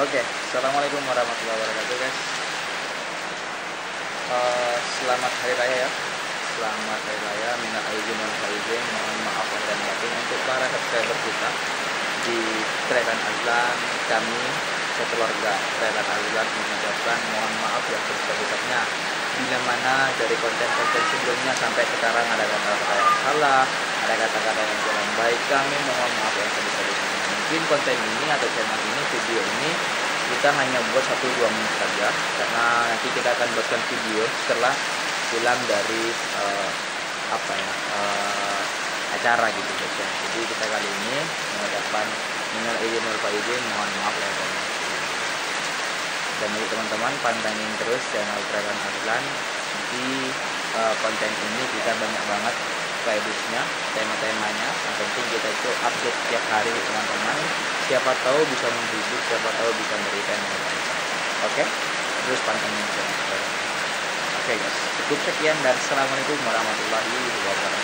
Oke, assalamualaikum warahmatullahi wabarakatuh guys. Uh, selamat hari raya ya. Selamat hari raya, minat aizin wal faizin. Mohon maaf dan batin untuk para subscriber kita di Tretan Azlan. Kami sekeluarga Tretan Azlan mengucapkan mohon maaf yang sebesar-besarnya bila mana dari konten-konten sebelumnya sampai sekarang ada kata-kata yang salah, ada kata-kata yang kurang baik, kami mohon maaf yang sebesar-besarnya. Mungkin konten ini atau channel ini, video ini kita hanya buat satu dua menit saja karena nanti kita akan buatkan video setelah pulang dari uh, apa ya uh, acara gitu guys ya. Jadi kita kali ini mengucapkan minal izin wal faizin mohon maaf ya teman dan bagi teman-teman pantengin terus channel Dragon Aslan nanti uh, konten ini kita banyak banget playlistnya tema-temanya. Yang penting kita itu update tiap hari teman-teman. Siapa tahu bisa menghibur siapa tahu bisa memberikan yang baik oke? Terus pantengin channel oke guys. Cukup sekian dan assalamualaikum warahmatullahi wabarakatuh